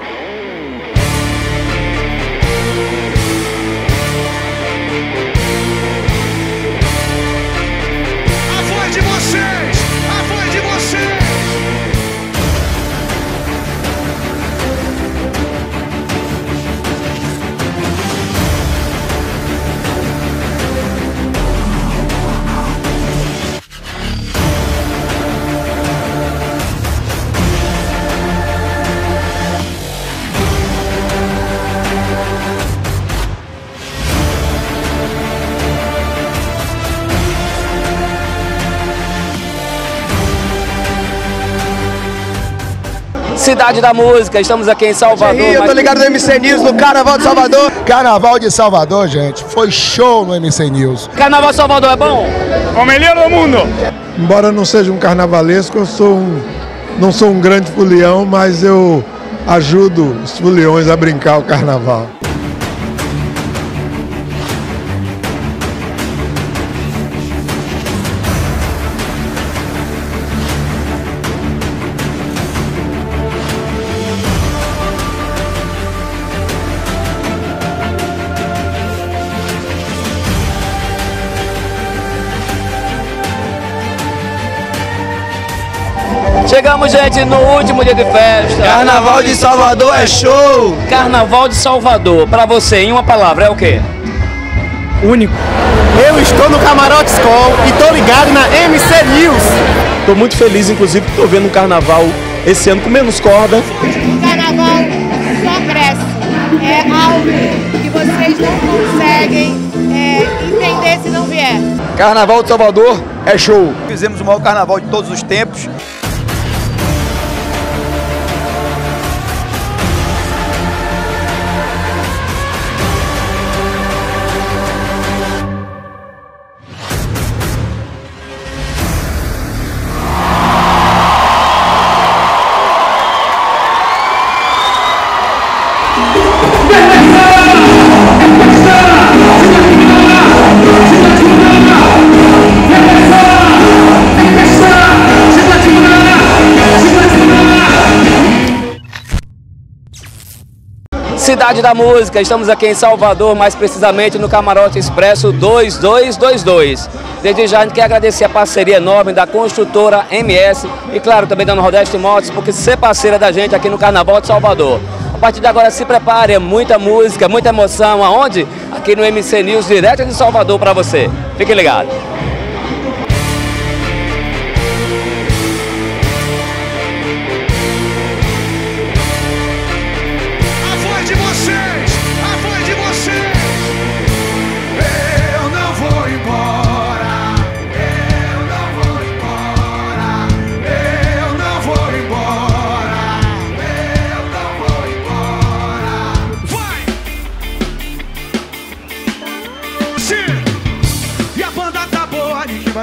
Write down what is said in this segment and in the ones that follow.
Yeah. Cidade da Música, estamos aqui em Salvador. eu tô ligado no MC News no Carnaval de Salvador. Carnaval de Salvador, gente, foi show no MC News. Carnaval de Salvador é bom? O melhor do mundo. Embora não seja um carnavalesco, eu sou um, não sou um grande folião, mas eu ajudo os foliões a brincar o carnaval. Chegamos, gente, no último dia de festa. Carnaval de Salvador é show! Carnaval de Salvador. Pra você, em uma palavra, é o quê? Único. Eu estou no Camarote School e tô ligado na MC News. Estou muito feliz, inclusive, que estou vendo um carnaval esse ano com menos corda. O carnaval só cresce. É algo que vocês não conseguem é, entender se não vier. Carnaval de Salvador é show. Fizemos o maior carnaval de todos os tempos. Cidade da Música, estamos aqui em Salvador, mais precisamente no Camarote Expresso 2222. Desde já a gente quer agradecer a parceria enorme da construtora MS e, claro, também da Nordeste Motos, porque ser parceira da gente aqui no Carnaval de Salvador. A partir de agora se prepare, é muita música, muita emoção. Aonde? Aqui no MC News, direto de Salvador para você. Fique ligado.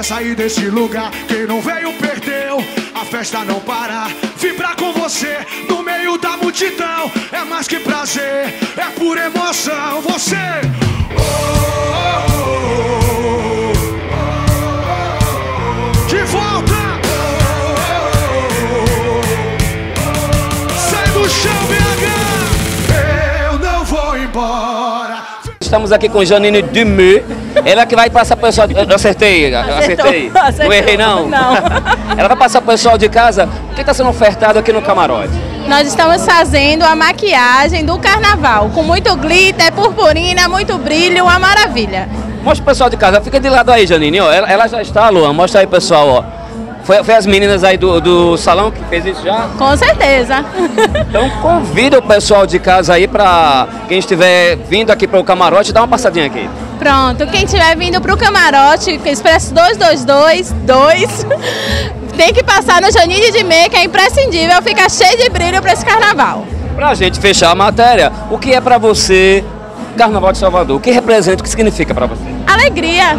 Sair desse lugar. Quem não veio perdeu, a festa não para. Vibrar com você no meio da multidão é mais que prazer, é pura emoção. Você. Oh, oh, oh, oh, Estamos aqui com Janine Dumé. Ela que vai passar para o pessoal. Eu acertei, acertei. acertou. Não errei, não? Não. Ela vai passar para o pessoal de casa o que está sendo ofertado aqui no camarote. Nós estamos fazendo a maquiagem do carnaval, com muito glitter, purpurina, muito brilho, uma maravilha. Mostra o pessoal de casa. Fica de lado aí, Janine. Ó, ela, ela já está, Luan. Mostra aí, pessoal. Ó. Foi, foi as meninas aí do, do salão que fez isso já? Com certeza. Então convida o pessoal de casa aí para quem estiver vindo aqui para o camarote, dá uma passadinha aqui. Pronto, quem estiver vindo para o camarote, Expresso 222, 2, tem que passar no Janine de Meia, que é imprescindível, fica cheio de brilho para esse carnaval. Pra gente fechar a matéria, o que é para você Carnaval de Salvador? O que representa, o que significa para você? Alegria,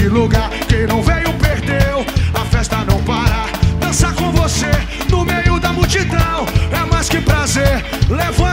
nesse lugar. Quem não veio perdeu, a festa não para. Dançar com você no meio da multidão é mais que prazer. Levanta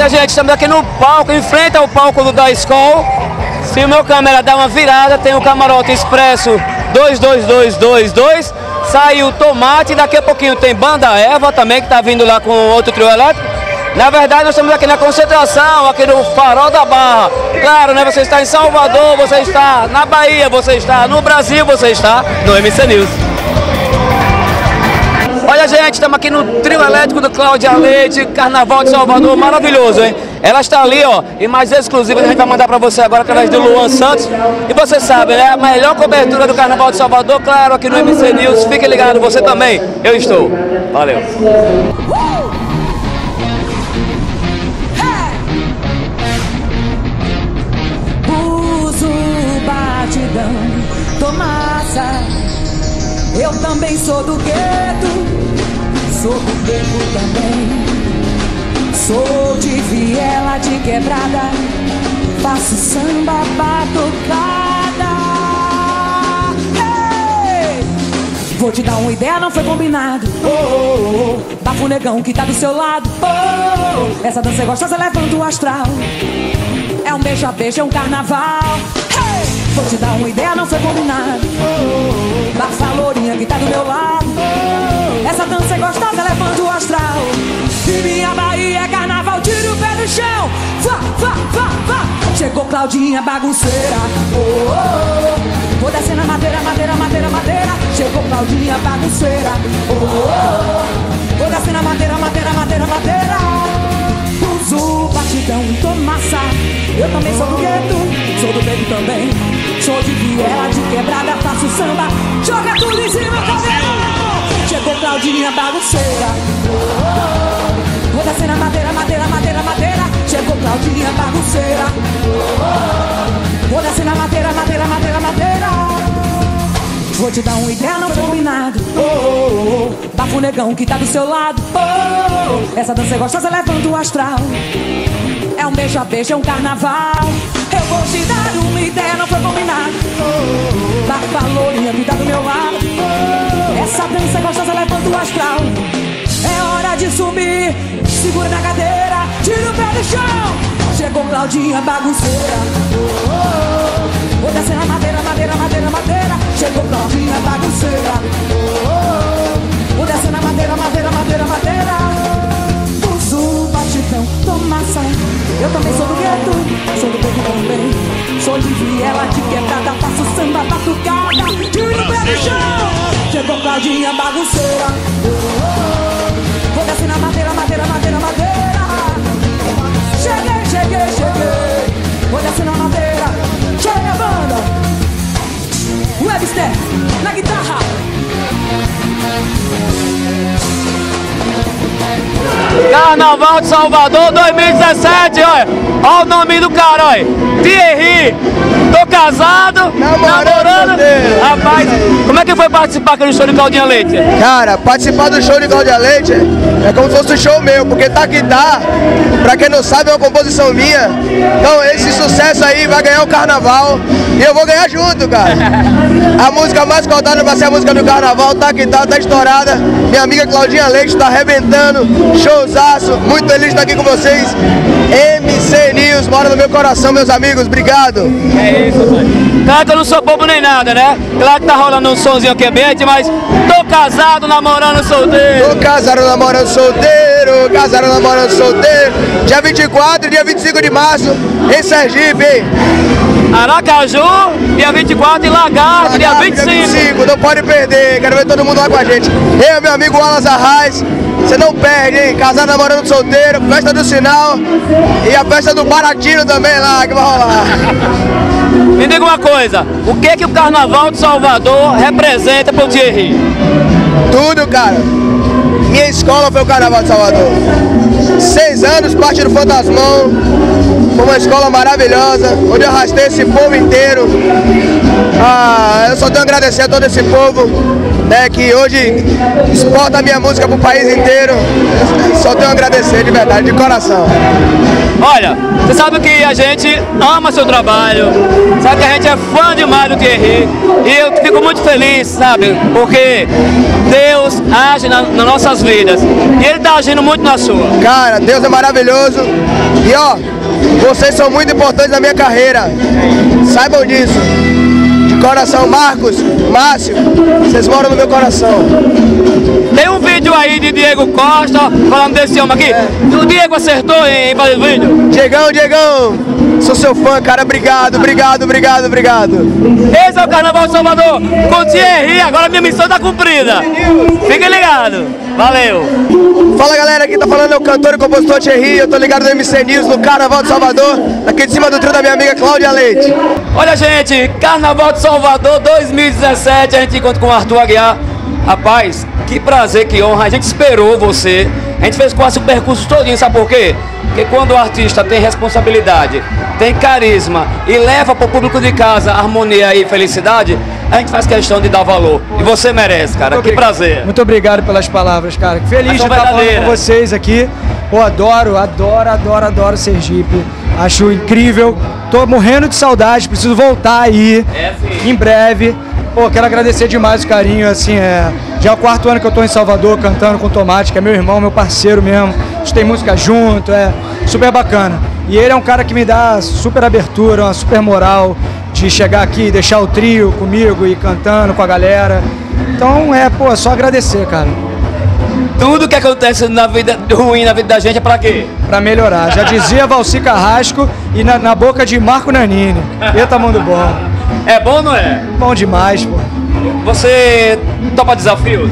Olha, gente, estamos aqui no palco, em frente ao palco da Skol. Se o meu câmera dá uma virada, tem o camarote expresso 22222. Saiu tomate, daqui a pouquinho tem banda Eva também, que está vindo lá com outro trio elétrico. Na verdade, nós estamos aqui na concentração, aqui no Farol da Barra. Claro, né? Você está em Salvador, você está na Bahia, você está no Brasil, você está no MC News. Olha, gente, estamos aqui no trio elétrico do Cláudia Leite, Carnaval de Salvador, maravilhoso, hein? Ela está ali, ó, e mais exclusiva a gente vai mandar para você agora através do Luan Santos. E você sabe, né? A melhor cobertura do Carnaval de Salvador, claro, aqui no MC News. Fique ligado, você também. Eu estou. Valeu. Eu também sou do gueto, sou do beco também. Sou de viela de quebrada, faço samba batucada. Vou te dar uma ideia, não foi combinado. Oh, oh, oh. Bafo negão que tá do seu lado. Oh, essa dança é gostosa, levanta o astral. É um beijo a beijo, é um carnaval. Hey! Vou te dar uma ideia, não foi combinado. Bafa lourinha que tá do meu lado. Essa dança é gostosa, levanta o astral. E minha Bahia é carnaval, tira o pé do chão. Vá, vá, vá, vá. Chegou Claudinha bagunceira. Oh, oh, oh. Vou descer na madeira, madeira, madeira, madeira. Chegou Claudinha bagunceira. Oh, oh, oh. Vou descer na madeira, madeira, madeira, madeira. Uso batidão, tô massa. Eu também sou do gueto, sou do beco também. Sou de viela, de quebrada, faço samba. Joga tudo em cima, cabelo. Chegou Claudinha bagunceira. Oh, oh. Vou descer na madeira, madeira, madeira, madeira. Chegou Claudinha bagunceira. Oh. Vou descer na madeira, madeira, madeira, madeira. Vou te dar uma ideia, não combinado. Oh, oh. Bafo negão que tá do seu lado. Essa dança é gostosa, levanta o astral. É um beijo a beijo, é um carnaval. Eu vou te dar uma ideia, não foi combinado. Barba lourinha, me dá do meu lado. Essa dança gostosa, levanta o astral. É hora de subir, segura na cadeira, tira o pé do chão. Chegou Claudinha bagunceira. Vou descer na madeira, madeira, madeira, madeira. Chegou Claudinha bagunceira. Vou descer na madeira, madeira, madeira, madeira. Batidão, massa. Eu também sou do gueto, sou do beco também. Sou de viela, de quebrada, faço samba batucada. Tira o pé do chão. Chegou Claudinha bagunceira. Vou descer na madeira, madeira, madeira, madeira. Cheguei, cheguei, cheguei. Vou descer na madeira. Chega a banda. Webster, na guitarra. Carnaval de Salvador 2017, olha. Olha o nome do cara, olha. Thierry. Tô casado, namorando. Rapaz, como é que foi participar aqui do show de Claudinha Leite? Cara, participar do show de Cláudia Leite é como se fosse um show meu, porque tá que tá, pra quem não sabe, é uma composição minha. Então esse sucesso aí vai ganhar o carnaval e eu vou ganhar junto, cara. A música mais cotada vai ser a música do carnaval, tá que tá, tá estourada. Minha amiga Claudinha Leite tá arrebentando, showzaço, muito feliz de estar aqui com vocês. MC News, mora no meu coração, meus amigos, obrigado. É isso. Claro que eu não sou bobo nem nada, né? Claro que tá rolando um somzinho aqui ambiente, mas tô casado, namorando, solteiro. Tô casado, namorando solteiro, casado, namorando solteiro. Dia 24 e dia 25 de março, em Sergipe. Aracaju, dia 24 e Lagarto, dia Lagarto, 25. não pode perder, quero ver todo mundo lá com a gente. Eu, meu amigo Wallace Arraes, você não perde, hein? Casado, namorando solteiro, festa do sinal e a festa do Baratino também lá, que vai rolar. Me diga uma coisa, o que que o Carnaval de Salvador representa pro Thierry? Tudo, cara. Minha escola foi o Carnaval de Salvador. Seis anos, parte do Fantasmão. Foi uma escola maravilhosa, onde eu arrastei esse povo inteiro. Ah, eu só tenho a agradecer a todo esse povo né, que hoje exporta a minha música pro país inteiro. Só tenho a agradecer de verdade, de coração. Olha, você sabe que a gente ama seu trabalho, sabe que a gente é fã demais do Thierry e eu fico muito feliz, sabe? Porque Deus age na- nas nossas vidas e Ele tá agindo muito na sua. Cara, Deus é maravilhoso. E ó, vocês são muito importantes na minha carreira. Saibam disso. Coração, Marcos, Márcio, vocês moram no meu coração. Tem um vídeo aí de Diego Costa falando desse homem aqui. O Diego acertou em fazer o vídeo. Diegão, Diegão, sou seu fã, cara. Obrigado, obrigado, obrigado, obrigado. Esse é o Carnaval de Salvador com o Thierry. Agora minha missão tá cumprida. Fiquem ligados. Valeu. Fala galera, aqui tá falando é o cantor e compositor Thierry. Eu tô ligado no MC News, no Carnaval de Salvador, aqui de cima do trio da minha amiga Cláudia Leite. Olha, gente, Carnaval de Salvador 2017, a gente encontra com o Arthur Aguiar. Rapaz, que prazer, que honra. A gente esperou você. A gente fez quase o percurso todinho, sabe por quê? Porque quando o artista tem responsabilidade, tem carisma e leva para o público de casa harmonia e felicidade, a gente faz questão de dar valor. E você merece, cara. Que prazer. Muito obrigado pelas palavras, cara. Feliz de estar falando com vocês aqui. Pô, adoro, adoro, adoro, adoro Sergipe. Acho incrível. Tô morrendo de saudade, preciso voltar aí É, em breve. Pô, quero agradecer demais o carinho, assim, é... Já é o quarto ano que eu tô em Salvador cantando com o Tomate, que é meu irmão, meu parceiro mesmo. A gente tem música junto, é super bacana. E ele é um cara que me dá super abertura, uma super moral de chegar aqui e deixar o trio comigo e cantando com a galera. Então é, pô, é só agradecer, cara. Tudo que acontece na vida ruim na vida da gente é pra quê? Pra melhorar. Já dizia Valci Carrasco e na, na boca de Marco Nanini. Eita, mundo bom. É bom ou não é? Bom demais, pô. Você topa desafios?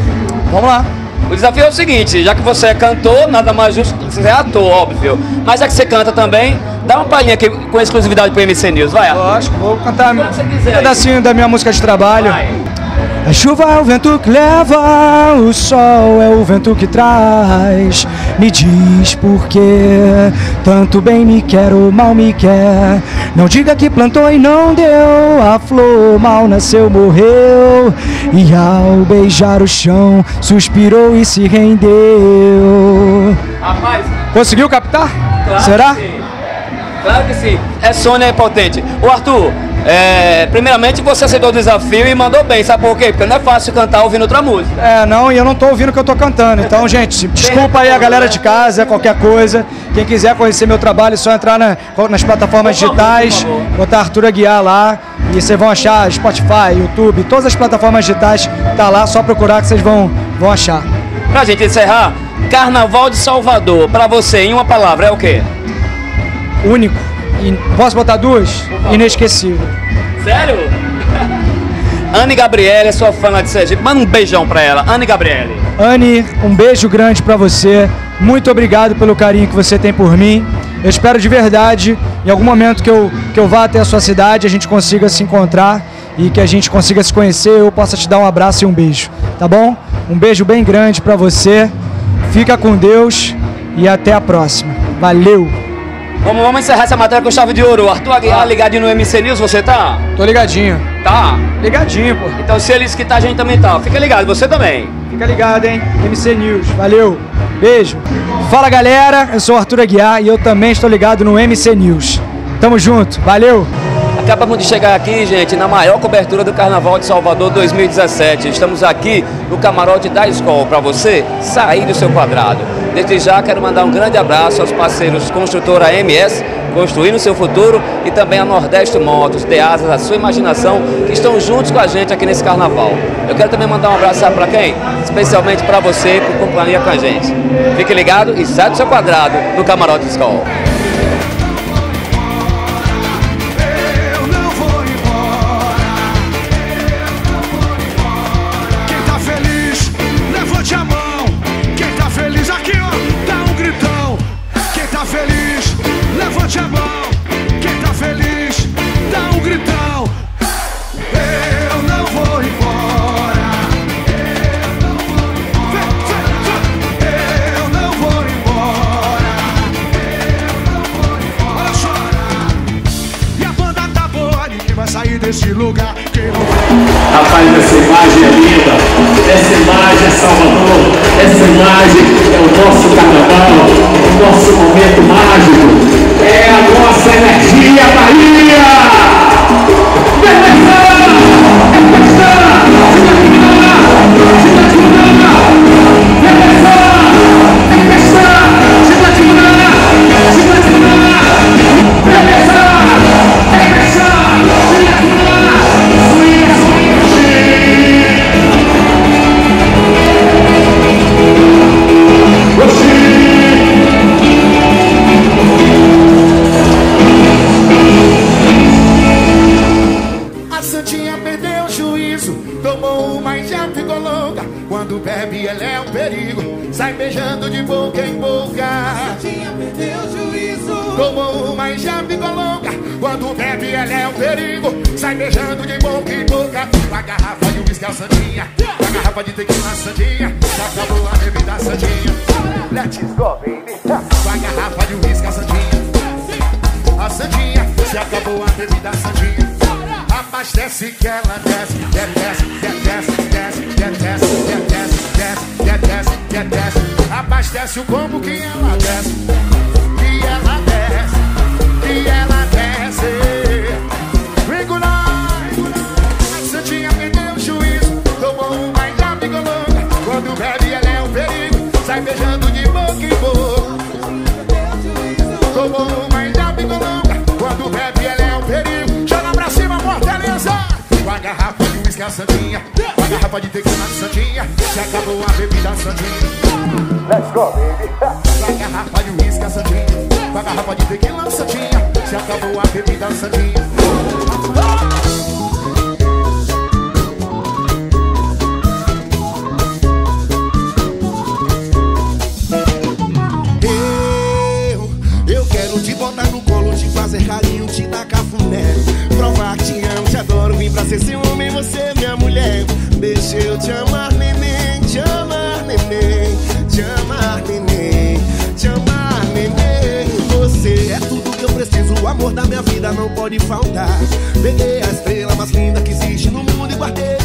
Vamos lá. O desafio é o seguinte, já que você é cantor, nada mais justo que você é ator, óbvio. Mas já que você canta também, dá uma palhinha aqui com exclusividade pro MC News, vai. Lógico, vou cantar um aí. pedacinho da minha música de trabalho. A chuva é o vento que leva, o sol é o vento que traz. Me diz por que tanto bem me quer ou mal me quer. Não diga que plantou e não deu, a flor mal nasceu, morreu. E ao beijar o chão, suspirou e se rendeu. Rapaz, Conseguiu captar? claro Será? Claro que sim. É Sônia é potente. O Arthur, é, primeiramente você aceitou o desafio e mandou bem, sabe por quê? Porque não é fácil cantar ouvindo outra música. É, não, e eu não tô ouvindo o que eu tô cantando. Então, gente, desculpa aí a galera de casa, qualquer coisa. Quem quiser conhecer meu trabalho, é só entrar na- nas plataformas digitais, botar Arthur Aguiar lá. E vocês vão achar Spotify, YouTube, todas as plataformas digitais, tá lá, só procurar que vocês vão, vão achar. Pra gente encerrar, Carnaval de Salvador, pra você, em uma palavra, é o quê? Único. E posso botar duas? Inesquecível. Sério? Anne Gabriele é sua fã lá de Sergipe. Manda um beijão pra ela. Anne Gabriele. Anne, um beijo grande pra você. Muito obrigado pelo carinho que você tem por mim. Eu espero de verdade, em algum momento que eu, que eu vá até a sua cidade, a gente consiga se encontrar e que a gente consiga se conhecer, eu possa te dar um abraço e um beijo, tá bom? Um beijo bem grande pra você. Fica com Deus e até a próxima. Valeu. Vamos, vamos encerrar essa matéria com chave de ouro. Arthur Aguiar ligadinho no MC News, você tá? Tô ligadinho. Tá. Ligadinho, pô. Então se eles que tá, a gente também tá. Fica ligado, você também. Fica ligado, hein? MC News. Valeu. Beijo. Fala, galera. Eu sou o Arthur Aguiar e eu também estou ligado no MC News. Tamo junto. Valeu. Acabamos de chegar aqui, gente, na maior cobertura do Carnaval de Salvador 2017. Estamos aqui no camarote da escola para você sair do seu quadrado. Desde já quero mandar um grande abraço aos parceiros Construtora MS, construindo seu futuro, e também a Nordeste Motos, de asas à sua imaginação, que estão juntos com a gente aqui nesse carnaval. Eu quero também mandar um abraço para quem? Especialmente para você por companhia com a gente. Fique ligado e sai do seu quadrado no camarote escola. essa imagem é linda, essa imagem é Salvador, essa imagem é o nosso carnaval, o nosso momento mágico, é a nossa energia, Maria! Quando bebe, ela é um perigo. Sai beijando de boca em boca. A garrafa de uísque é o Santinha. A garrafa de tequila, Sandinha. Já acabou a bebida, Sandinha. Let's go, baby. A garrafa de uísque é a Sandinha. A Sandinha. Se acabou a bebida, Santinha. Abastece que ela desce, desce, desce, desce, desce, desce, desce, desce, desce, desce. Abastece o combo que ela desce. Santinha, Santinha. Uma garrafa de tequila, Santinha. Se acabou a bebida, Santinha. Let's go, baby. Uma garrafa de uísque, Santinha. Uma garrafa de tequila, Santinha. Se acabou a bebida, Santinha. Eu, eu quero te botar no colo, te fazer carinho, te dar cafuné. Provar que te amo, te adoro, vim pra ser seu você, minha mulher. Deixa eu te amar, neném, te amar, neném, te amar, neném, te amar, neném. Você é tudo que eu preciso, o amor da minha vida não pode faltar. Peguei a estrela mais linda que existe no mundo e guardei.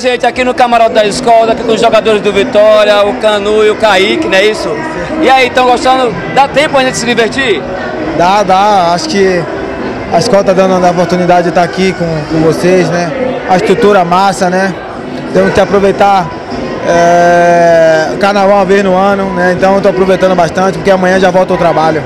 Gente, aqui no camarote da escola, aqui com os jogadores do Vitória, o Canu e o Kaique, não é isso? E aí, estão gostando? Dá tempo a gente se divertir? Dá, dá. Acho que a escola está dando a oportunidade de estar aqui com, com vocês, né? A estrutura massa, né? Temos que aproveitar é, o carnaval uma vez no ano, né? Então estou aproveitando bastante, porque amanhã já volto ao trabalho.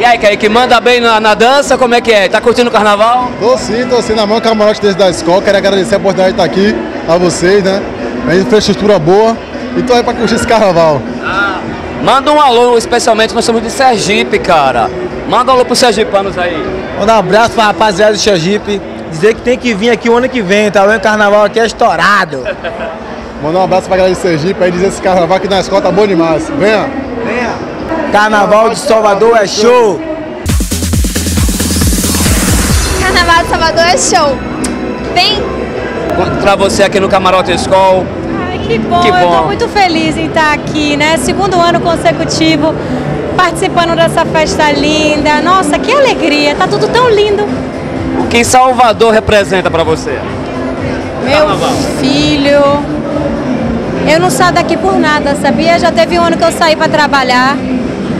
E aí, Kaique, manda bem na, na dança, como é que é? Tá curtindo o carnaval? Tô sim, tô sim, na mão camarote desde da escola, quero agradecer a oportunidade de estar aqui a vocês, né? A infraestrutura boa e tô aí pra curtir esse carnaval. Ah, manda um alô, especialmente, nós somos de Sergipe, cara. Manda um alô pros sergipanos aí. Mandar um abraço pra rapaziada do Sergipe, dizer que tem que vir aqui o ano que vem, tá? O carnaval aqui é estourado. Mandar um abraço pra galera de Sergipe aí, dizer esse carnaval aqui na escola tá bom demais. Venha! Venha! Carnaval de Salvador é show! Carnaval de Salvador é show! Vem! Pra você aqui no Camarote Escola. Ai, que bom, Que eu bom. tô muito feliz em estar aqui, né? Segundo ano consecutivo participando dessa festa linda. Nossa, que alegria, tá tudo tão lindo. O que Salvador representa pra você? Meu Carnaval. filho, eu não saio daqui por nada, sabia? Já teve um ano que eu saí para trabalhar.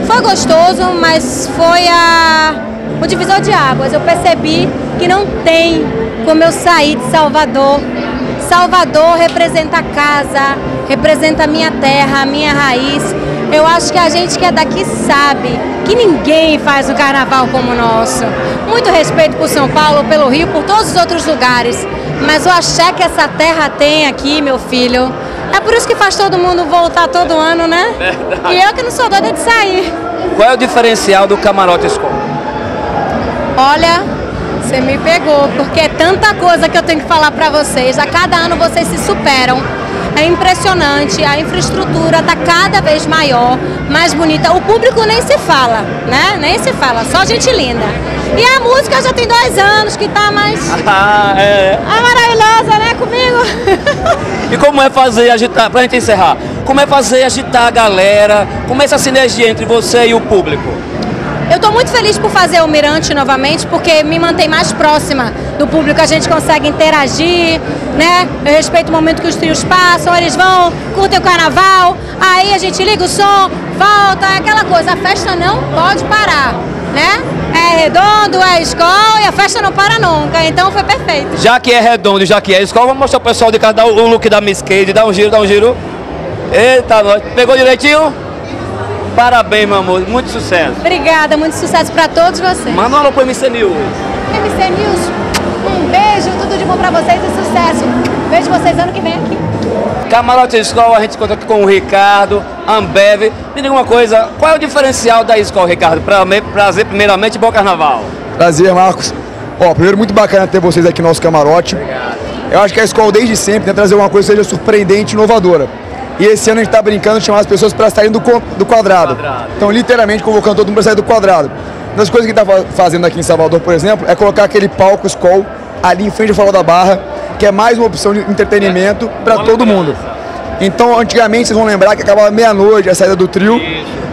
Foi gostoso, mas foi a... o divisor de águas. Eu percebi que não tem como eu sair de Salvador. Salvador representa a casa, representa a minha terra, a minha raiz. Eu acho que a gente que é daqui sabe que ninguém faz um carnaval como o nosso. Muito respeito por São Paulo, pelo Rio, por todos os outros lugares. Mas o axé que essa terra tem aqui, meu filho, é por isso que faz todo mundo voltar todo ano, né? Verdade. E eu que não sou doida de sair. Qual é o diferencial do Camarote Escola? Olha, você me pegou, porque é tanta coisa que eu tenho que falar pra vocês. A cada ano vocês se superam. É impressionante, a infraestrutura está cada vez maior, mais bonita. O público nem se fala, né? Nem se fala, só gente linda. E a música já tem dois anos que tá mais. Ah, é. Ah, maravilhosa, né? Comigo. E como é fazer agitar, pra gente encerrar, como é fazer agitar a galera, como é essa sinergia entre você e o público? Eu estou muito feliz por fazer o Mirante novamente, porque me mantém mais próxima do público, a gente consegue interagir, né? Eu respeito o momento que os trios passam, eles vão, curtem o carnaval, aí a gente liga o som, volta, é aquela coisa, a festa não pode parar, né? É redondo, é escola e a festa não para nunca, então foi perfeito. Já que é redondo, já que é escola, vamos mostrar o pessoal de casa, o look da Miss Kate, dá um giro, dá um giro. Eita. Pegou direitinho? Parabéns, meu amor, muito sucesso. Obrigada, muito sucesso para todos vocês. Manda um alô pro MC News. MC News, um beijo, tudo de bom para vocês e sucesso. Vejo vocês ano que vem aqui. Camarote Escola, a gente conta aqui com o Ricardo, Ambev. Me diga uma coisa, qual é o diferencial da escola, Ricardo? Pra, me- prazer, primeiramente, bom carnaval. Prazer, Marcos. Ó, primeiro, muito bacana ter vocês aqui no nosso camarote. Eu acho que a escola, desde sempre, tenta trazer uma coisa que seja surpreendente e inovadora. E esse ano a gente está brincando de chamar as pessoas para saírem do, do quadrado. Então, literalmente, convocando todo mundo para sair do quadrado. Uma das coisas que a gente está fazendo aqui em Salvador, por exemplo, é colocar aquele palco Skol ali em frente ao Farol da Barra, que é mais uma opção de entretenimento para todo mundo. Então, antigamente, vocês vão lembrar que acabava meia-noite a saída do trio.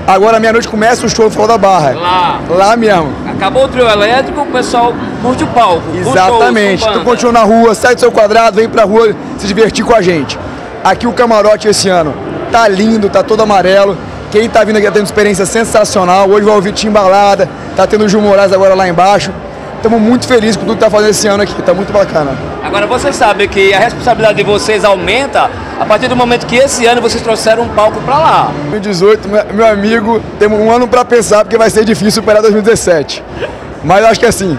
Agora, meia-noite, começa o show no Farol da Barra. Lá. Lá mesmo. Acabou o trio elétrico, o pessoal curte o palco. Exatamente. Então continua na rua, sai do seu quadrado, vem pra rua se divertir com a gente. Aqui o camarote esse ano tá lindo, tá todo amarelo. Quem tá vindo aqui tá tendo experiência sensacional. Hoje vai ouvir Timbalada, tá tendo o Gil Moraes agora lá embaixo. Estamos muito felizes com tudo que tá fazendo esse ano aqui, tá muito bacana. Agora você sabe que a responsabilidade de vocês aumenta a partir do momento que esse ano vocês trouxeram um palco pra lá. 2018, meu- amigo, temos um ano pra pensar porque vai ser difícil superar 2017. Mas eu acho que assim,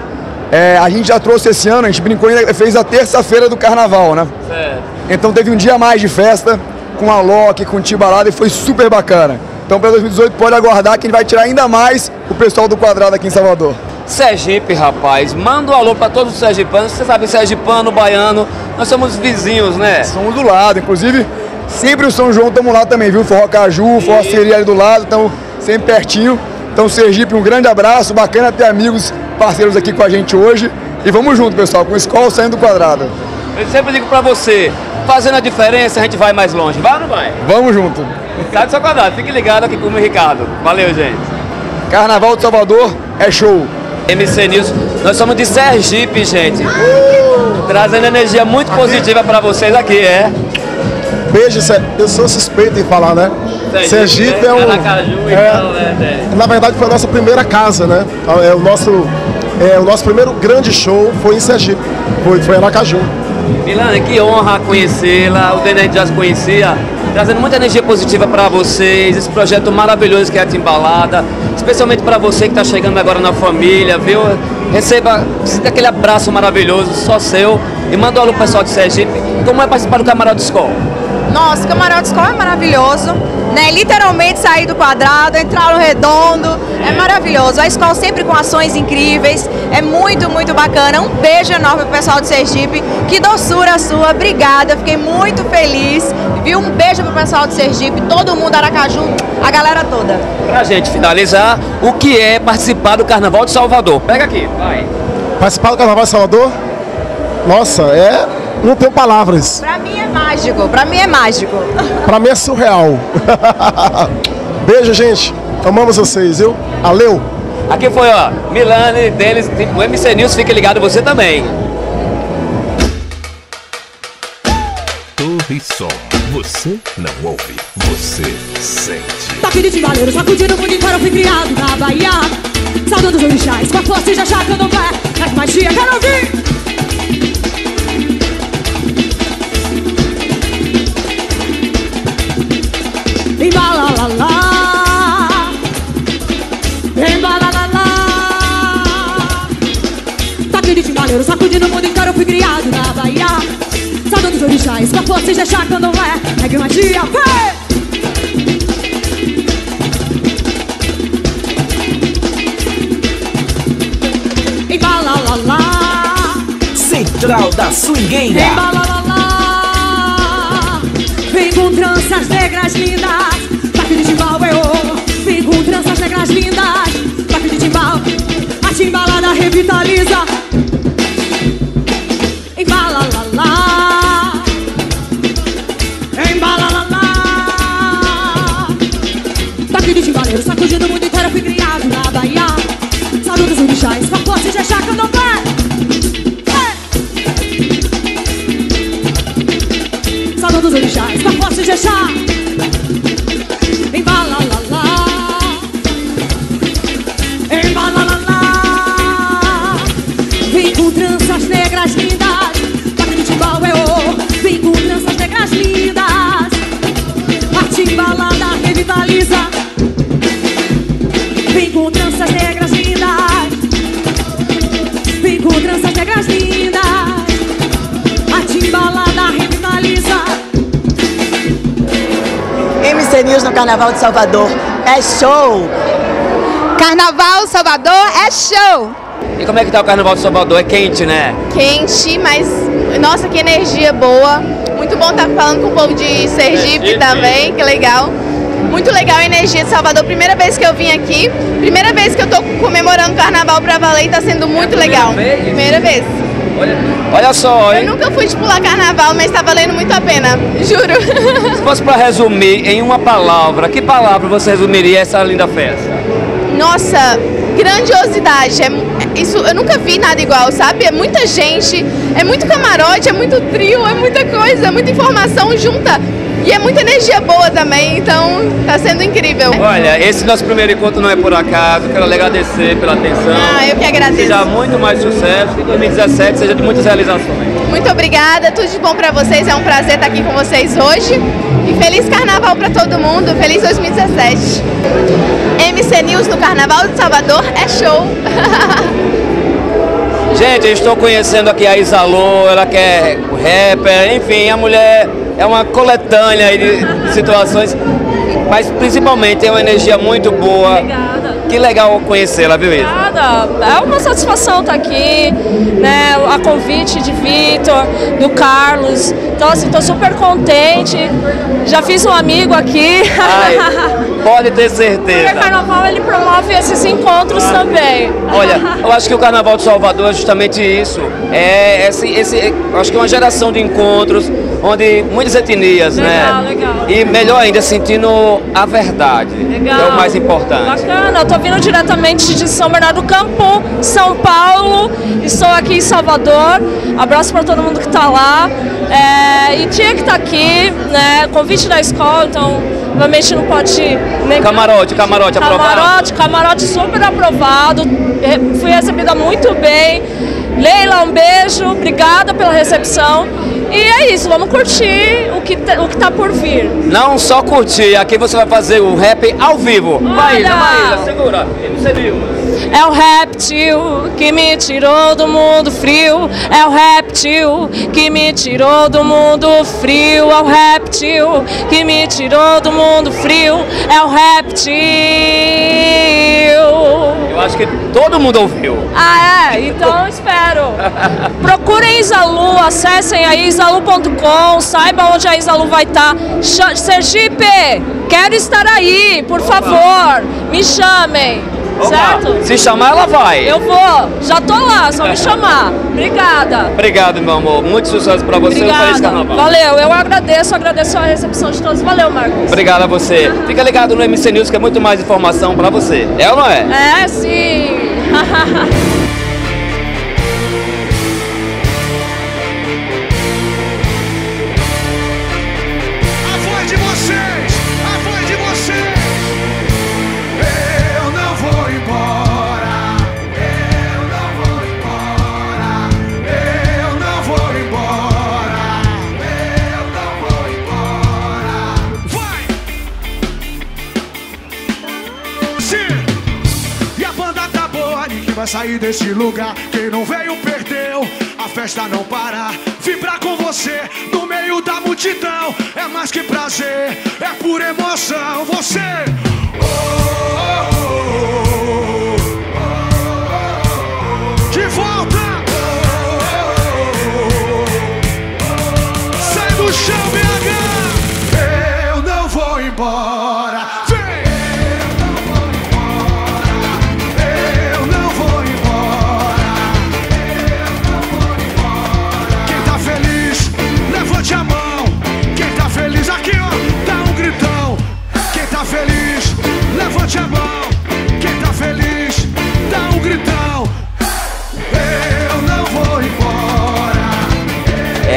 é, a gente já trouxe esse ano, a gente brincou ainda, fez a terça-feira do carnaval, né? Certo. Então teve um dia a mais de festa, com a Loki, com o Tibalada e foi super bacana. Então para 2018 pode aguardar que ele vai tirar ainda mais o pessoal do quadrado aqui em Salvador. Sergipe, rapaz, manda um alô pra todos os sergipanos. Você sabe, sergipano, baiano, nós somos vizinhos, né? Somos do lado, inclusive sempre o São João estamos lá também, viu? Forró Caju, Forró Seria ali do lado, estamos sempre pertinho. Então Sergipe, um grande abraço, bacana ter amigos, parceiros aqui com a gente hoje. E vamos junto, pessoal, com o escola saindo do quadrado. Eu sempre digo pra você, fazendo a diferença a gente vai mais longe. Vai ou não vai? Vamos junto. Sai do seu quadrado, fique ligado aqui com o Ricardo. Valeu, gente. Carnaval de Salvador é show. MC News, nós somos de Sergipe, gente. Trazendo energia muito positiva para vocês aqui, é? Beijo, Sé- eu sou suspeito em falar, né? Sergipe né? é um. Aracaju é, tal, né, na verdade foi a nossa primeira casa, né? É o nosso, é, o nosso primeiro grande show foi em Sergipe, foi, foi em Aracaju. Milana, que honra conhecê-la. O Dene a gente já se conhecia, trazendo muita energia positiva para vocês. Esse projeto maravilhoso que é a Timbalada, especialmente para você que está chegando agora na família, viu? Receba sinta aquele abraço maravilhoso, só seu. E manda um alô pro pessoal de Sergipe. Como é participar do Camarote School? Nossa, o Camarote Escola é maravilhoso, né? Literalmente sair do quadrado, entrar no redondo, é maravilhoso. A escola sempre com ações incríveis, é muito, muito bacana. Um beijo enorme pro pessoal de Sergipe, que doçura sua, obrigada, fiquei muito feliz. Viu? Um beijo pro pessoal de Sergipe, todo mundo, Aracaju, a galera toda. Pra gente finalizar, o que é participar do Carnaval de Salvador? Pega aqui, vai. Participar do Carnaval de Salvador? Nossa, é. Não tenho palavras. Pra mim é mágico, pra mim é mágico. Pra mim é surreal. Beijo, gente. Amamos vocês, viu? Valeu! Aqui foi, ó, Milane, Denis, o MC News, fique ligado, você também. Torre Som. Você não ouve, você sente. Toque de timbaleiro, sacudindo o mundo inteiro, fui criado na Bahia. Saudando os orixás, com a força de achar que eu não pé. É magia, quero ouvir. Timbaleiro, sacudindo o mundo inteiro, fui criado na Bahia. Saudando os orixás, com a força de achar eu não é. É que magia, vem! Embala lá lá, Central da Swingueira. lá. Vem com tranças negras lindas, toque de timbal eu. Vem com tranças negras lindas, toque de timbal. A timbalada revitaliza. Carnaval de Salvador. É show! Carnaval Salvador é show! E como é que tá o Carnaval de Salvador? É quente, né? Quente, mas nossa, que energia boa. Muito bom estar falando com o povo de Sergipe também, que legal. Muito legal a energia de Salvador. Primeira vez que eu vim aqui, primeira vez que eu tô comemorando o carnaval pra valer e tá sendo muito legal. vez? Primeira vez. Olha, olha só, Eu hein? nunca fui de pular carnaval, mas tá valendo muito a pena, juro. Se fosse pra resumir em uma palavra, que palavra você resumiria essa linda festa? Nossa, grandiosidade. É, é- isso, eu nunca vi nada igual, sabe? É muita gente, é muito camarote, é muito trio, é muita coisa, é muita informação junta. E é muita energia boa também, então tá sendo incrível. Olha, esse nosso primeiro encontro não é por acaso. Quero agradecer pela atenção. Ah, eu que agradeço. Seja muito mais sucesso, que 2017 seja de muitas realizações. Muito obrigada, tudo de bom pra vocês. É um prazer estar aqui com vocês hoje. E feliz carnaval pra todo mundo. Feliz 2017. MC News no Carnaval de Salvador é show. Gente, eu estou conhecendo aqui a Isalô, ela que é rapper, enfim, a mulher é uma coletânea aí de situações, mas principalmente tem uma energia muito boa. Obrigada. Que legal conhecê-la, viu, Isa? Nada, é uma satisfação estar aqui, né? A convite de Vitor, do Carlos. Então, assim, tô super contente. Já fiz um amigo aqui. Ai, pode ter Porque certeza. carnaval ele promove esses encontros também. Olha, eu acho que o Carnaval de Salvador é justamente isso. É esse, esse, eu acho que é uma geração de encontros, onde muitas etnias, Legal, né? legal. E melhor ainda, sentindo a verdade, Legal. que é o mais importante. Bacana, eu tô vindo diretamente de São Bernardo do Campo, São Paulo, estou aqui em Salvador. Abraço para todo mundo que está lá. É, e tinha que estar aqui, né? Convite da escola, então obviamente não pode negar. Camarote, camarote aprovado. Camarote, camarote super aprovado. Fui recebida muito bem. Leila, um beijo, obrigada pela recepção. E é isso, vamos curtir o que, te- o que tá por vir. Não só curtir, aqui você vai fazer o rap ao vivo. Maísa, Olha! Maísa, segura. Você viu? É o réptil que me tirou do mundo frio. É o réptil que me tirou do mundo frio. É o réptil que me tirou do mundo frio. É o réptil. Acho que todo mundo ouviu. Ah, é? Então espero. Procurem Isalu, acessem aí isalu.com, saibam onde a Isalu vai estar. Sergipe, quero estar aí, por favor, me chamem. Certo? Se chamar, ela vai. Eu vou, já tô lá, só me chamar. Obrigada. Obrigado, meu amor. Muito sucesso pra você. Um feliz Obrigada. carnaval. Valeu, eu agradeço, agradeço a recepção de todos. Valeu, Marcos. Obrigado a você. Fica ligado no MC News que é muito mais informação pra você. É ou não é? É, sim. vai sair desse lugar. Quem não veio perdeu, a festa não para. Vibrar com você no meio da multidão é mais que prazer, é pura emoção. Você. Oh, oh, oh, oh.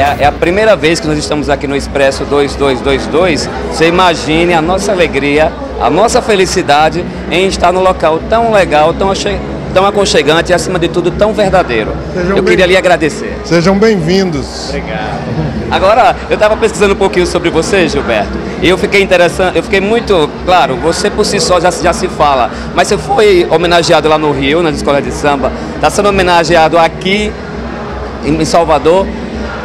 É a, é a primeira vez que nós estamos aqui no Expresso 2222. Você imagine a nossa alegria, a nossa felicidade em estar no local tão legal, tão, tão aconchegante e, acima de tudo, tão verdadeiro. Sejam Eu queria lhe agradecer. Sejam bem-vindos. Obrigado. Agora, eu estava pesquisando um pouquinho sobre você, Gilberto, e eu fiquei interessante, eu fiquei muito, claro, você por si só já, se- já se fala, mas você foi homenageado lá no Rio, nas escolas de samba, está sendo homenageado aqui em Salvador.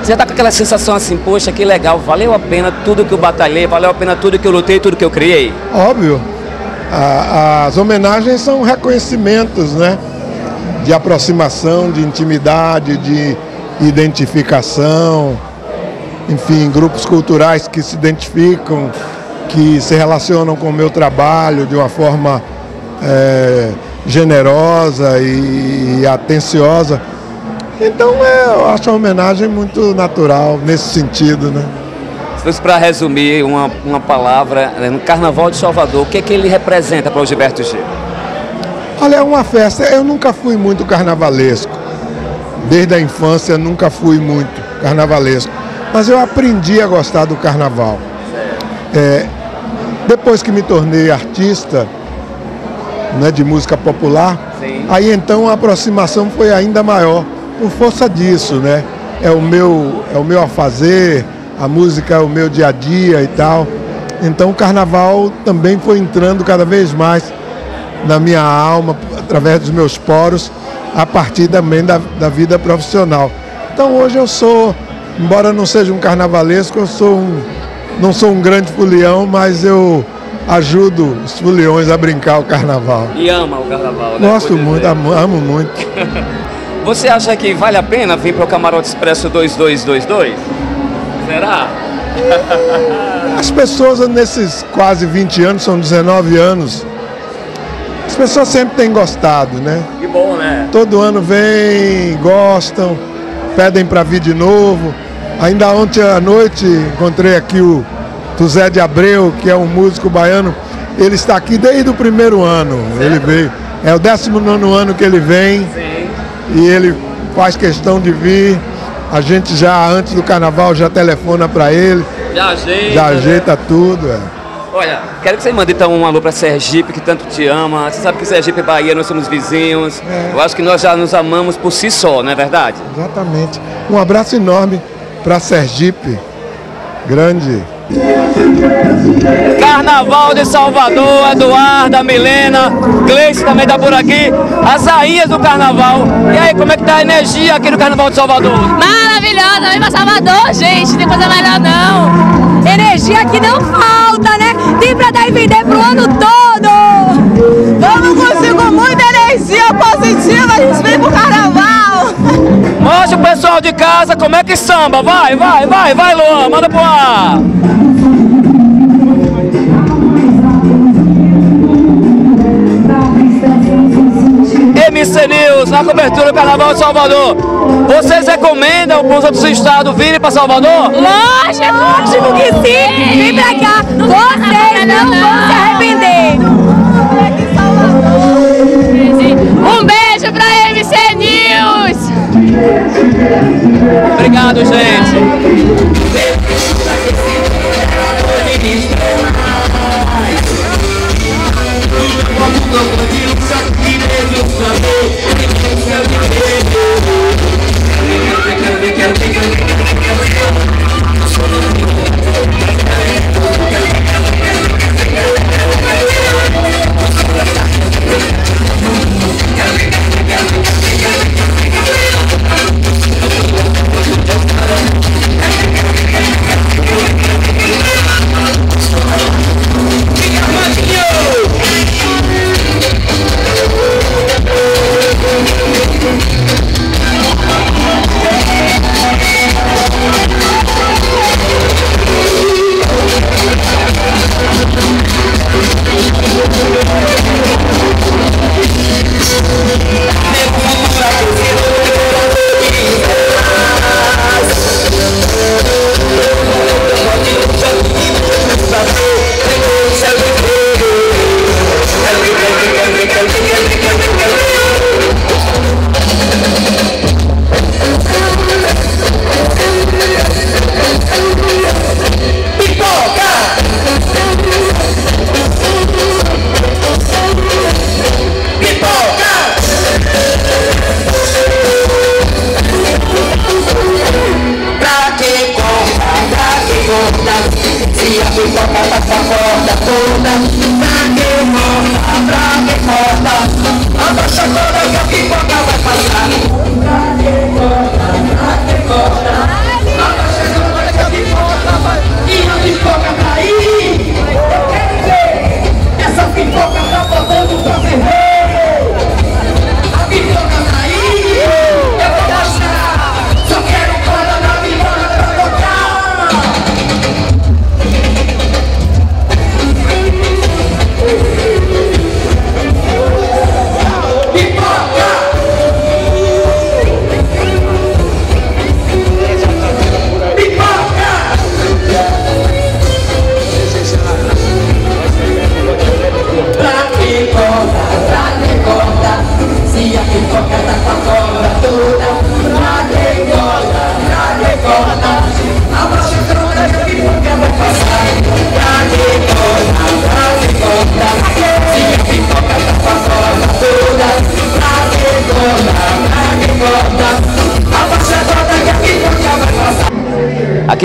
Você tá com aquela sensação assim, poxa, que legal, valeu a pena tudo que eu batalhei, valeu a pena tudo que eu lutei, tudo que eu criei. Óbvio, as homenagens são reconhecimentos, né? De aproximação, de intimidade, de identificação, enfim, grupos culturais que se identificam, que se relacionam com o meu trabalho de uma forma eh, generosa e, e atenciosa. Então é, eu acho a homenagem muito natural nesse sentido, né? Se fosse para resumir uma, uma palavra, né, no Carnaval de Salvador, o que é que ele representa para o Gilberto Gil? Olha, é uma festa. Eu nunca fui muito carnavalesco. Desde a infância nunca fui muito carnavalesco. Mas eu aprendi a gostar do carnaval. É, depois que me tornei artista né, de música popular, aí então a aproximação foi ainda maior por força disso, né? É o meu, é o meu afazer, a música é o meu dia a dia e tal. Então o carnaval também foi entrando cada vez mais na minha alma, através dos meus poros, a partir também da, da vida profissional. Então hoje eu sou, embora não seja um carnavalesco, eu sou um, não sou um grande folião, mas eu ajudo os foliões a brincar o carnaval. E ama o Carnaval, né? Gosto muito, amo, amo muito. Você acha que vale a pena vir para o Camarote Expresso 2222? Será? As pessoas nesses quase 20 anos, são 19 anos, as pessoas sempre têm gostado, né? Que bom, né? Todo ano vem, gostam, pedem para vir de novo. Ainda ontem à noite encontrei aqui o Tuzé de Abreu, que é um músico baiano. Ele está aqui desde o primeiro ano. Ele veio. É o 19 ano que ele vem. E ele faz questão de vir. A gente já, antes do carnaval, já telefona para ele. Já ajeita. Já ajeita tudo. É. Olha, quero que você mande então um alô para Sergipe, que tanto te ama. Você sabe que Sergipe e Bahia, nós somos vizinhos. Eu acho que nós já nos amamos por si só, não é verdade? Exatamente. Um abraço enorme para Sergipe. Grande. Carnaval de Salvador, Eduarda, Milena, Gleice também tá por aqui, as rainhas do carnaval. E aí, como é que tá a energia aqui no Carnaval de Salvador? Maravilhosa, vem pra Salvador, gente, tem coisa melhor não. Energia que não falta, né? Tem pra dar e vender pro ano todo. Vamos conseguir com muita energia positiva, a gente vem pro carnaval. Mostra o pessoal de casa como é que samba. Vai, vai, vai, vai, Luan, manda pro ar. MC News, na cobertura do Carnaval de Salvador. Vocês recomendam para os outros estados virem para Salvador? Lógico, lógico que sim. Vem pra cá. Vocês não vão se arrepender. Pra MC News! Obrigado, gente.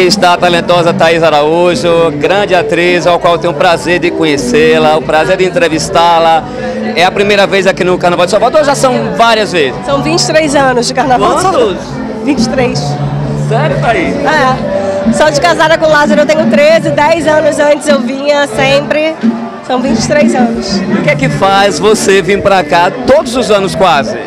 Está a talentosa Thaís Araújo, grande atriz, ao qual eu tenho o prazer de conhecê-la, o prazer de entrevistá-la. É a primeira vez aqui no Carnaval de Salvador, já são várias vezes. São 23 anos de carnaval. de Salvador. Quantos? 23. Sério, Thaís? É. Sou de casada com o Lázaro, eu tenho 13, 10 anos antes eu vinha sempre. São 23 anos. O que é que faz você vir pra cá todos os anos quase?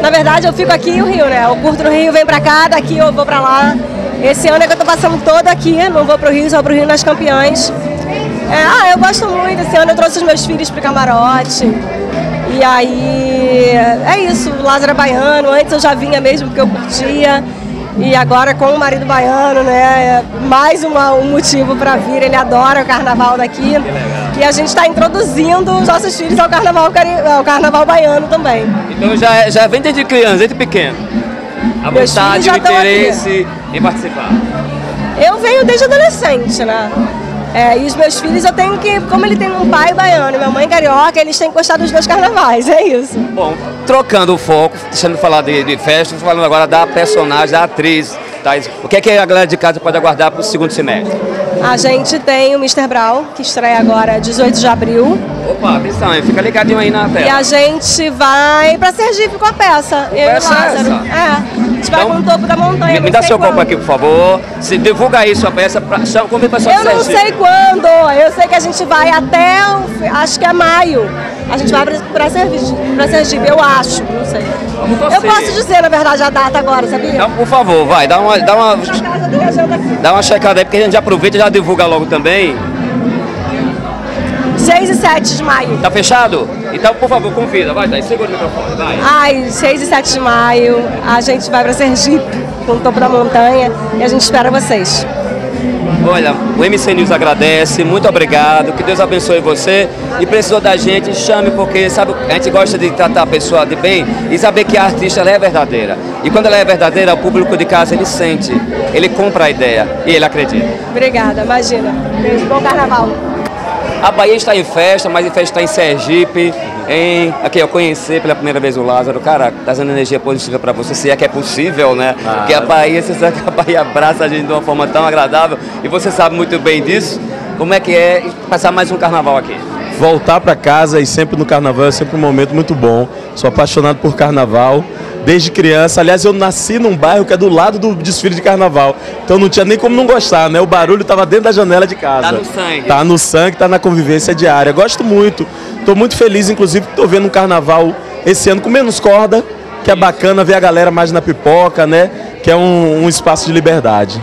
Na verdade, eu fico aqui no Rio, né? Eu curto no Rio, venho pra cá, daqui eu vou pra lá. Esse ano é que eu tô passando todo aqui, não vou pro Rio, só pro Rio nas campeãs. É, ah, eu gosto muito. Esse ano eu trouxe os meus filhos pro camarote. E aí, é isso, o Lázaro é baiano. Antes eu já vinha mesmo porque eu curtia. E agora com o marido baiano, né? É mais uma, um motivo para vir. Ele adora o carnaval daqui. E a gente está introduzindo os nossos filhos ao carnaval, ao carnaval baiano também. Então já, já vem desde criança, desde pequeno. A Meus vontade, o estão aqui. interesse em participar. Eu venho desde adolescente, né? É, e os meus filhos eu tenho que, como ele tem um pai baiano e minha mãe carioca, eles têm que gostar dos meus carnavais, é isso. Bom, trocando o foco, deixando de falar de, de festa, falando agora da personagem, da atriz. O que é que a galera de casa pode aguardar para o segundo semestre? A gente tem o Mr. Brown, que estreia agora 18 de abril. Opa, atenção, hein? fica ligadinho aí na E tela. a gente vai pra Sergipe com a peça. Eu e o peça é Lázaro. essa? É. A gente vai Então, com o topo da montanha. Me, dá seu copo quando. aqui, por favor. Se divulga aí sua peça, pra, chama, convida o pessoal Eu não Sergipe. sei quando. Eu sei que a gente vai até, acho que é maio. A gente vai pra, Sergipe, eu acho. Não sei. Eu posso dizer, na verdade, a data agora, sabia? Então, por favor, vai, dá uma, dá uma, dá uma checada aí, porque a gente já aproveita e já divulga logo também. 6 e 7 de maio. Tá fechado? Então, por favor, convida. Vai, Thais, segura o microfone, vai. Ai, 6 e 7 de maio, a gente vai pra Sergipe, com o topo da montanha, e a gente espera vocês. Olha, o MC News agradece, muito obrigado, que Deus abençoe você. E precisou da gente, chame, porque sabe, a gente gosta de tratar a pessoa de bem e saber que a artista ela é verdadeira. E quando ela é verdadeira, o público de casa ele sente, ele compra a ideia e ele acredita. Obrigada, imagina. Beijo, bom carnaval. A Bahia está em festa, mas em festa está em Sergipe. Em, aqui eu conheci pela primeira vez o Lázaro, cara, tá dando energia positiva para você, se é que é possível, né? Porque a Bahia, você sabe que a Bahia abraça a gente de uma forma tão agradável e você sabe muito bem disso. Como é que é passar mais um carnaval aqui? Voltar para casa e sempre no carnaval é sempre um momento muito bom. Sou apaixonado por carnaval desde criança. Aliás, eu nasci num bairro que é do lado do desfile de carnaval. Então não tinha nem como não gostar, né? O barulho estava dentro da janela de casa. Tá no sangue. Tá no sangue, tá na convivência diária. Gosto muito. Estou muito feliz, inclusive, que estou vendo um carnaval esse ano com menos corda, que é bacana ver a galera mais na pipoca, né? Que é um, um espaço de liberdade.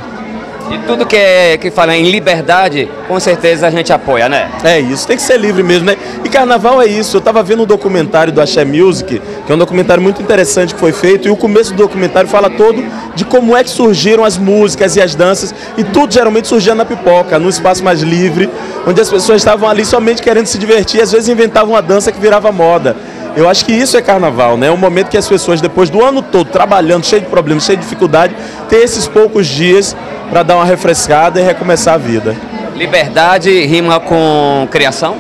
E tudo que, é, que fala em liberdade, com certeza a gente apoia, né? É isso, tem que ser livre mesmo, né? E carnaval é isso. Eu tava vendo um documentário do Axé Music, que é um documentário muito interessante que foi feito, e o começo do documentário fala todo de como é que surgiram as músicas e as danças, e tudo geralmente surgia na pipoca, num espaço mais livre, onde as pessoas estavam ali somente querendo se divertir, e às vezes inventavam uma dança que virava moda. Eu acho que isso é carnaval, né? É um momento que as pessoas, depois do ano todo trabalhando, cheio de problemas, cheio de dificuldade, ter esses poucos dias para dar uma refrescada e recomeçar a vida. Liberdade rima com criação?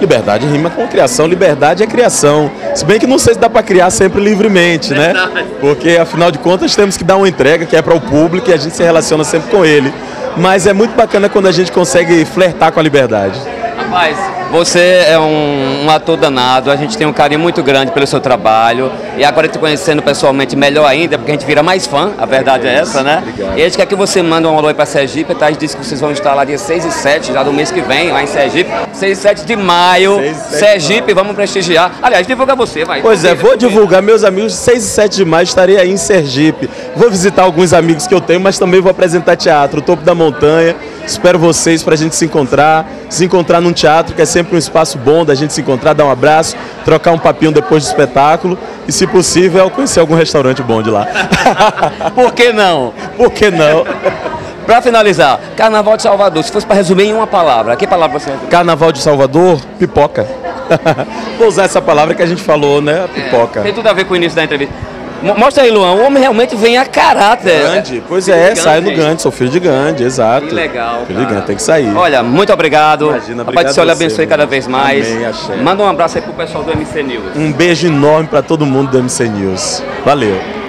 Liberdade rima com criação, liberdade é criação. Se bem que não sei se dá para criar sempre livremente, né? Porque afinal de contas temos que dar uma entrega que é para o público e a gente se relaciona sempre com ele. Mas é muito bacana quando a gente consegue flertar com a liberdade. Rapaz, você é um, um ator danado, a gente tem um carinho muito grande pelo seu trabalho. E agora te conhecendo pessoalmente melhor ainda, porque a gente vira mais fã, a verdade é essa, né? E a gente quer que você mande um alô aí pra Sergipe, tá? A gente disse que vocês vão estar lá dia 6 e 7, já do mês que vem, lá em Sergipe. 6 e 7 de maio, 6 e 7 de Sergipe, vamos prestigiar. Aliás, divulga você, vai. Pois é, vou divulgar meus amigos. 6 e 7 de maio estarei aí em Sergipe. Vou visitar alguns amigos que eu tenho, mas também vou apresentar teatro, o Topo da Montanha. Espero vocês para a gente se encontrar, se encontrar num teatro que é sempre um espaço bom da gente se encontrar, dar um abraço, trocar um papinho depois do espetáculo e, se possível, conhecer algum restaurante bom de lá. Por que não? Por que não? Pra finalizar, Carnaval de Salvador, se fosse pra resumir em uma palavra, que palavra você Carnaval de Salvador, pipoca. Vou usar essa palavra que a gente falou, né? A pipoca. Tem tudo a ver com o início da entrevista. Mo- Mostra aí, Luan, o homem realmente vem a caráter. Gandhi, pois Filho é, de sai no Gandhi. Sou filho de Gandhi, exato. Que legal, Filho de cara. Gandhi, tem que sair. Olha, muito obrigado. Imagina, obrigado do Senhor lhe abençoe meu cada vez mais. Amém. Manda um abraço aí pro pessoal do MC News. Um beijo enorme para todo mundo do MC News. Valeu.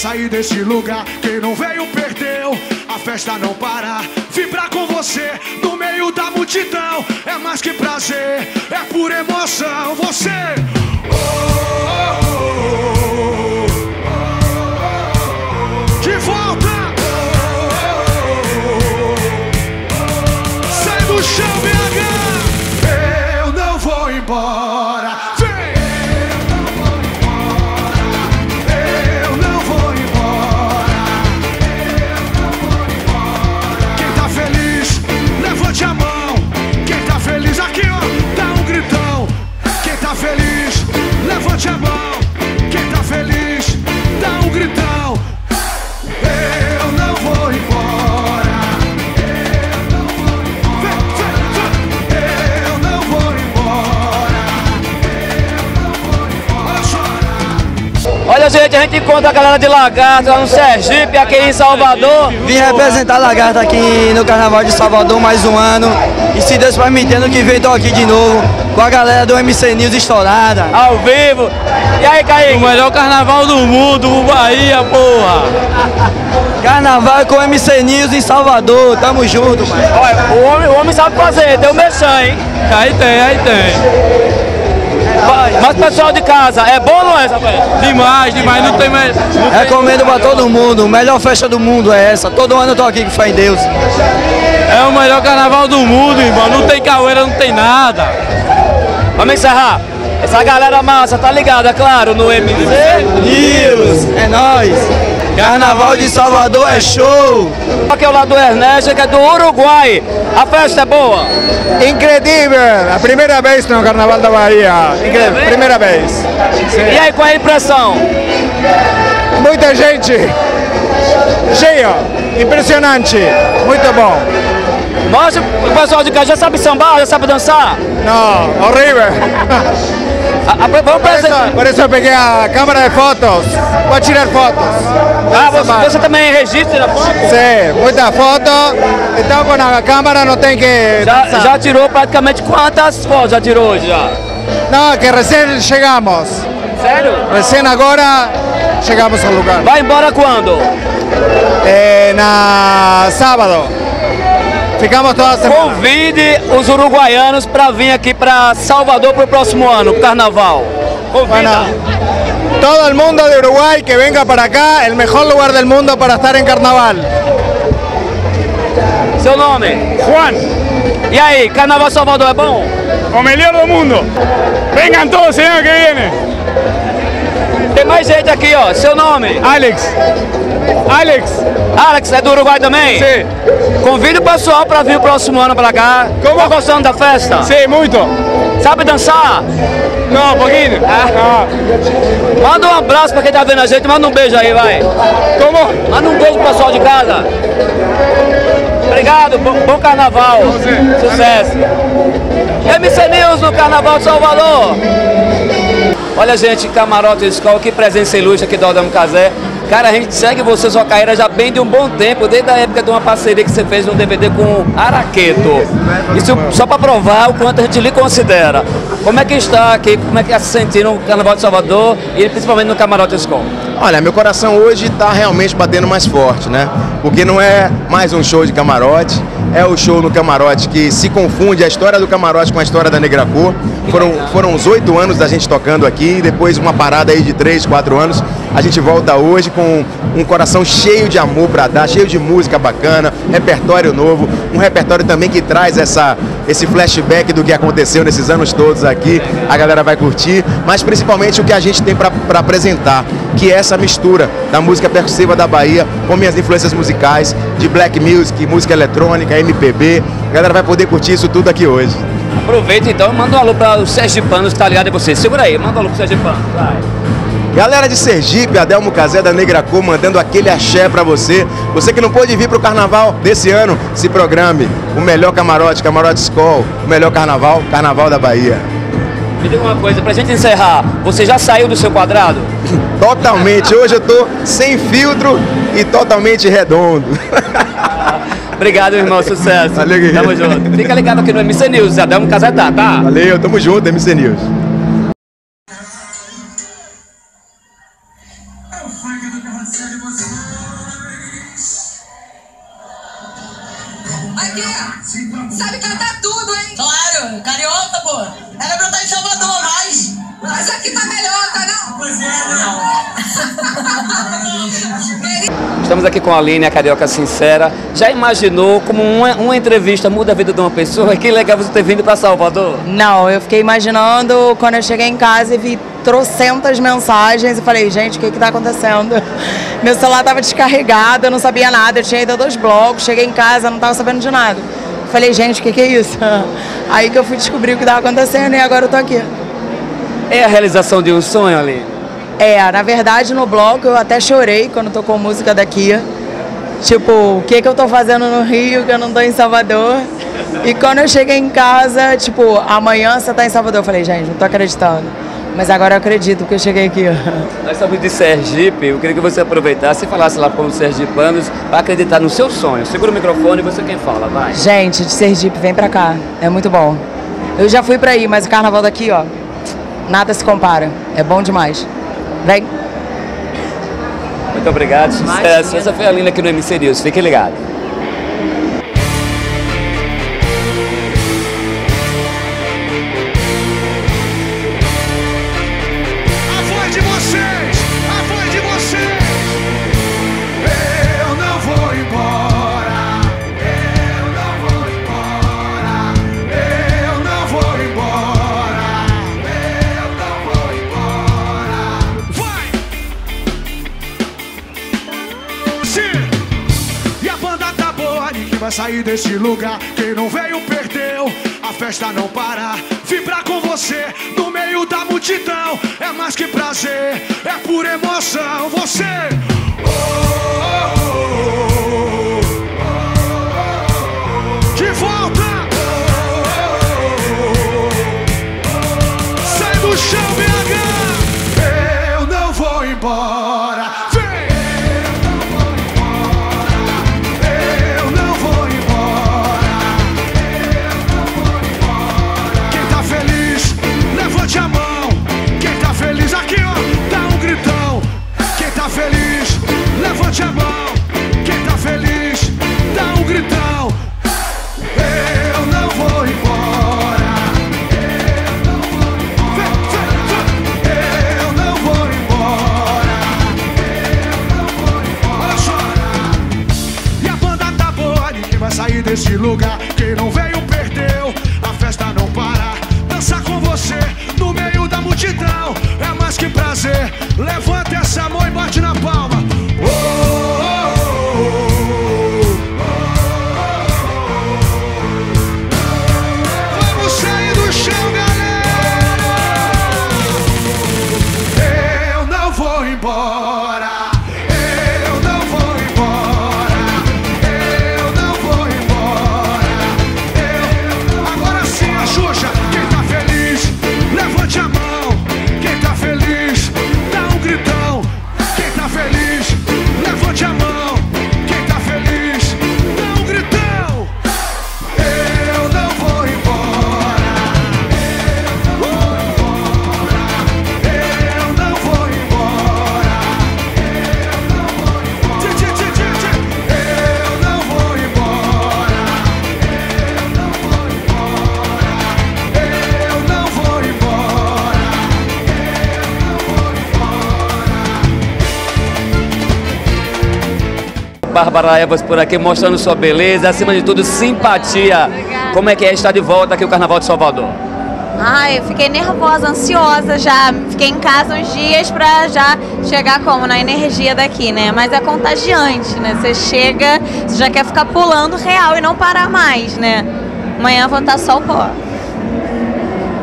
Sair desse lugar. Quem não veio perdeu, a festa não para. Vibrar com você no meio da multidão é mais que prazer, é pura emoção. Você. Oh, oh, oh, Levante gente, a gente encontra a galera de Lagarto lá no Sergipe, aqui em Salvador. Vim representar Lagarto aqui no Carnaval de Salvador mais um ano. E se Deus permitir, ano que vem tô aqui de novo com a galera do MC News estourada. Ao vivo. E aí, Kaique? O melhor carnaval do mundo, o Bahia, porra. Carnaval com o MC News em Salvador, tamo junto, mano. Olha, o homem, o homem sabe fazer, tem o mexão, hein? Aí tem, aí tem. Mas pessoal de casa, é bom ou não é essa festa? Demais, demais, não tem mais. Recomendo pra todo mundo, melhor festa do mundo é essa. Todo ano eu tô aqui com fé em Deus. É o melhor carnaval do mundo, irmão. Não tem caoeira, não tem nada. Vamos encerrar. Essa galera massa, tá ligada, claro, no MC News, é nóis. Carnaval de Salvador é show. Aqui ao lado do Ernesto, que é do Uruguai. A festa é boa? Incredível! A primeira vez no Carnaval da Bahia. Incrível. Primeira vez. E aí, qual é a impressão? Muita gente. Cheio. Impressionante. Muito bom. Mostra o pessoal de cá, já sabe sambar, já sabe dançar? Não, horrível. vamos por, isso, por isso eu peguei a câmera de fotos. Vou tirar fotos. Ah, você, você também registra foto? Sim, muita foto. Então com a câmera não tem que. Já, já tirou praticamente quantas fotos já tirou já? Não, que recém chegamos. Sério? Recém agora chegamos ao lugar. Vai embora quando? É, na sábado. Ficamos toda semana. Convide os uruguaianos para vir aqui para Salvador para o próximo ano, carnaval. Convida. Bueno, todo el mundo de Uruguay que venga para acá, el mejor lugar del mundo para estar en carnaval. Seu nome? Juan. E aí, Carnaval Salvador é bom? O melhor do mundo. Vengan todos el año que viene. Tem mais gente aqui, ó. Seu nome? Alex. Alex. Alex, é do Uruguai também? Sim. Convida o pessoal para vir o próximo ano para cá. Como? Tá gostando da festa? Sim, muito. Sabe dançar? Não, um pouquinho. Ah. Manda um abraço para quem tá vendo a gente, manda um beijo aí, vai. Como? Manda um beijo pro pessoal de casa. Obrigado, bom, bom carnaval. Sucesso. MC News no Carnaval de Salvador. Olha, gente, Camarote Escola, que presença ilustre aqui do Aldamo Casé. Cara, a gente segue você, sua carreira já bem de um bom tempo, desde a época de uma parceria que você fez no DVD com o Araqueto. Isso só para provar o quanto a gente lhe considera. Como é que está aqui, como é que está se sentindo no Carnaval de Salvador e principalmente no Camarote Escola? Olha, meu coração hoje está realmente batendo mais forte, né? Porque não é mais um show de camarote, é o show no camarote que se confunde a história do camarote com a história da Negra Cor. Foram, foram uns oito anos da gente tocando aqui, depois uma parada aí de três, quatro anos. A gente volta hoje com um coração cheio de amor para dar, cheio de música bacana, repertório novo, um repertório também que traz essa, esse flashback do que aconteceu nesses anos todos aqui. A galera vai curtir, mas principalmente o que a gente tem para apresentar, que é essa mistura da música percussiva da Bahia com minhas influências musicais, de black music, música eletrônica, MPB. A galera vai poder curtir isso tudo aqui hoje. Aproveita então e manda um alô para os Sergipanos que tá ligado em você. Segura aí, manda um alô para os Sergipanos. Vai. Galera de Sergipe, Adelmo Casé da Negra Cor mandando aquele axé pra você. Você que não pôde vir pro carnaval desse ano, se programe. O melhor camarote, camarote School, o melhor carnaval, carnaval da Bahia. Me diga uma coisa, pra gente encerrar, você já saiu do seu quadrado? Totalmente, hoje eu tô sem filtro e totalmente redondo. Obrigado, irmão, sucesso. Valeu, guerreiro. Tamo junto. Fica ligado aqui no MC News, Adelmo Casé tá, tá? Valeu, tamo junto, MC News. Com a Aline, a Carioca Sincera. Já imaginou como uma, uma entrevista muda a vida de uma pessoa? Que legal você ter vindo para Salvador. Não, eu fiquei imaginando quando eu cheguei em casa e vi trocentas mensagens e falei, gente, o que que tá acontecendo? Meu celular tava descarregado, eu não sabia nada, eu tinha ido a dois blocos, cheguei em casa, não tava sabendo de nada. Falei, gente, o que que é isso? Aí que eu fui descobrir o que tava acontecendo e agora eu tô aqui. É a realização de um sonho, ali? É, na verdade no bloco eu até chorei quando tocou música daqui. Tipo, o que que eu tô fazendo no Rio que eu não tô em Salvador? E quando eu cheguei em casa, tipo, amanhã você tá em Salvador. Eu falei, gente, não tô acreditando. Mas agora eu acredito porque eu cheguei aqui. Nós estamos de Sergipe, eu queria que você aproveitasse e falasse lá com os sergipanos para acreditar no seu sonho. Segura o microfone e você quem fala, vai. Gente, de Sergipe, vem pra cá. É muito bom. Eu já fui pra aí, mas o carnaval daqui, ó, nada se compara. É bom demais. Vem. Muito obrigado, sucesso. Essa foi a Lina aqui no MC News. Fique ligado. Sair desse lugar. Quem não veio perdeu. A festa não para. Vibrar com você no meio da multidão é mais que prazer, é pura emoção. Você. Oh, oh, oh, Bárbara Evas por aqui mostrando sua beleza, acima de tudo simpatia. Como é que é estar de volta aqui no Carnaval de Salvador? Ai, eu fiquei nervosa, ansiosa já. Fiquei em casa uns dias pra já chegar como? Na energia daqui, né? Mas é contagiante, né? Você chega, você já quer ficar pulando real e não parar mais, né? Amanhã vou estar só o pó.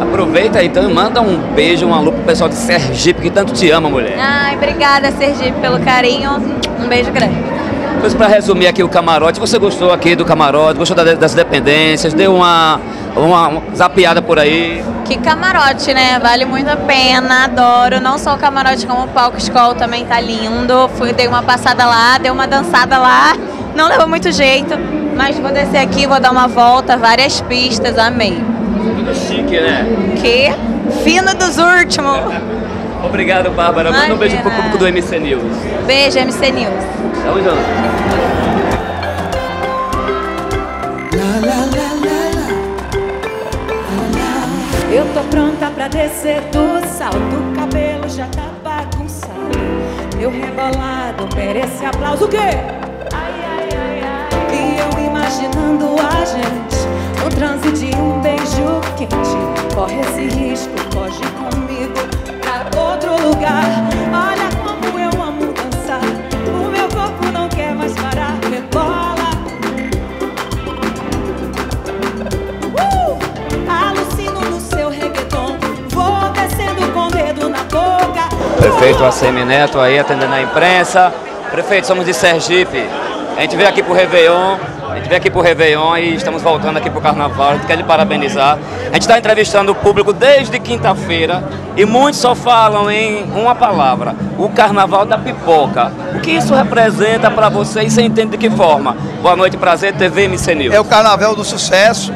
Aproveita então e manda um beijo, um alô pro pessoal de Sergipe que tanto te ama, mulher. Ai, obrigada, Sergipe, pelo carinho. Um beijo grande. Para resumir aqui o camarote, você gostou aqui do camarote, gostou da- das dependências, deu uma, uma, uma zapiada por aí. Que camarote, né? Vale muito a pena, adoro. Não só o camarote, como o palco escola também tá lindo. Fui, dei uma passada lá, dei uma dançada lá. Não levou muito jeito, mas vou descer aqui, vou dar uma volta, várias pistas, amei. Tudo chique, né? Que fino dos últimos. Obrigado, Bárbara. Manda um beijo pro público do MC News. Beijo, MC News. Tamo junto. Eu tô pronta pra descer do salto, o cabelo já tá bagunçado. Meu rebolado merece aplauso. O quê? Ai, ai, ai, ai. E eu imaginando a gente no transe de um beijo quente. Corre esse risco, foge comigo outro lugar. Olha como eu amo dançar. O meu corpo não quer mais parar. Rebola. Uh! Alucino no seu reggaeton. Vou descendo com Prefeito ACM Neto aí atendendo a imprensa. Prefeito, somos de Sergipe. A gente veio aqui pro Réveillon, veio aqui pro Réveillon e estamos voltando aqui pro Carnaval. A gente quer lhe parabenizar. A gente está entrevistando o público desde quinta-feira e muitos só falam em uma palavra, o Carnaval da Pipoca. O que isso representa para você e você entende de que forma? Boa noite, prazer, TV MC News. É o Carnaval do sucesso,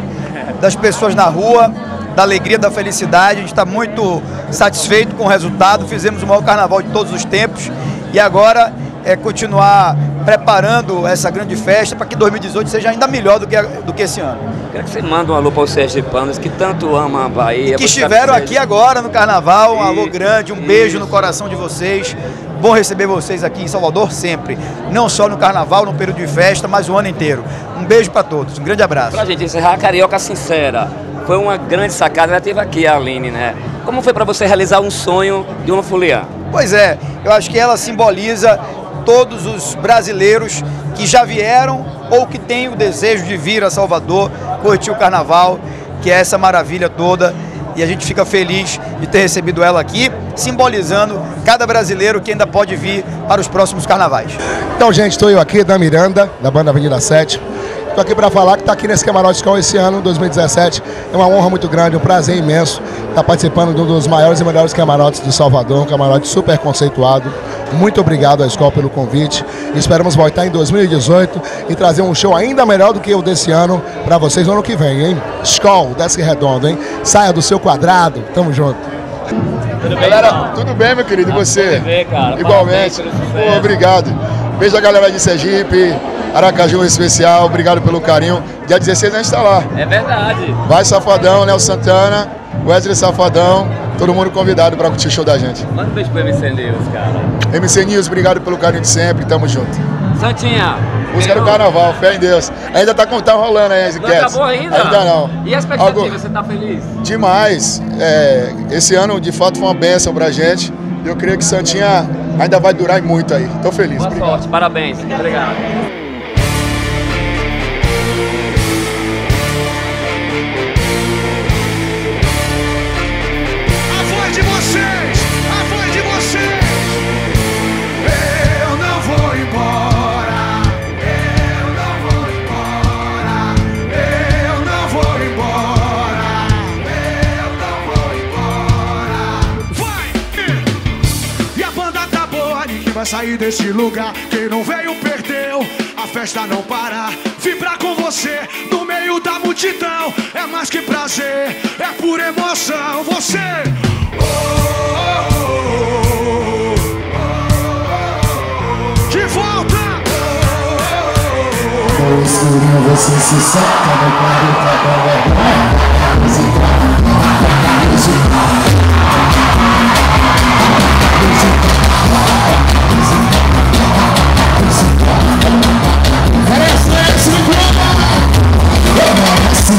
das pessoas na rua, da alegria, da felicidade. A gente está muito satisfeito com o resultado. Fizemos o maior carnaval de todos os tempos e agora é continuar preparando essa grande festa para que 2018 seja ainda melhor do que, do que esse ano. Quero que você manda um alô para os sergipanos que tanto amam a Bahia. Que estiveram aqui agora no Carnaval, um alô grande, um beijo no coração de vocês. Bom receber vocês aqui em Salvador sempre. Não só no Carnaval, no período de festa, mas o ano inteiro. Um beijo para todos, um grande abraço. Pra gente encerrar, Carioca Sincera. Foi uma grande sacada, ela teve aqui a Aline, né? Como foi para você realizar um sonho de uma folia? Pois é, eu acho que ela simboliza todos os brasileiros que já vieram ou que têm o desejo de vir a Salvador, curtir o carnaval, que é essa maravilha toda. E a gente fica feliz de ter recebido ela aqui, simbolizando cada brasileiro que ainda pode vir para os próximos carnavais. Então, gente, estou eu aqui da Miranda, da banda Avenida 7. Estou aqui para falar que está aqui nesse Camarote Escola esse ano, 2017. É uma honra muito grande, um prazer imenso estar participando de um dos maiores e melhores camarotes de Salvador, um camarote super conceituado. Muito obrigado à escola pelo convite. Esperamos voltar em 2018 e trazer um show ainda melhor do que o desse ano para vocês no ano que vem, hein? Skol, desce redondo, hein? Saia do seu quadrado. Tamo junto. Tudo bem, galera, tudo bem, meu querido? E você? Cara. Igualmente. Pô, obrigado. Beijo a galera de Sergipe, Aracaju em especial, obrigado pelo carinho. Dia 16 a gente está lá. É verdade. Vai Safadão, Léo Santana, Wesley Safadão, todo mundo convidado para curtir o show da gente. Manda um beijo pro MC News, cara. MC News, obrigado pelo carinho de sempre, tamo junto. Santinha. Música do carnaval, fé em Deus. Ainda tá, tá rolando aí Não acabou ainda? Ainda não. E a expectativa, Algo- você tá feliz? Demais. É, esse ano, de fato, foi uma bênção pra gente. Eu creio que Santinha ainda vai durar muito aí. Tô feliz. Boa Obrigado. sorte, parabéns. Obrigado. Vai sair desse lugar. Quem não veio perdeu. A festa não para. Vibrar com você no meio da multidão é mais que prazer, é pura emoção. Você. De volta! No escurinho você se solta no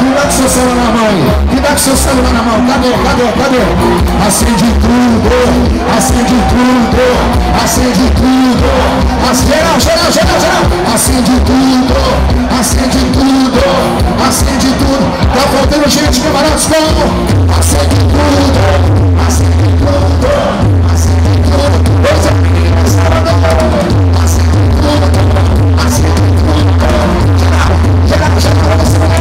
Que dá com seu celular na mão? Que dá com seu celular na mão? Cadê? Cadê? Cadê? Acende tudo! Acende tudo! Acende tudo! Acende, geral, geral, geral, geral! Acende tudo! Acende tudo! Acende tudo! Tá faltando gente, camaradas, como? Acende tudo! Acende tudo! Acende tudo! Dois amigos, acende tudo! Acende tudo! Geral, geral, geral!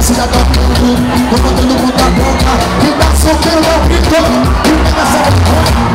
Cidadão do mundo, tomando no mundo a boca, que dá soco no apito, que dá soco.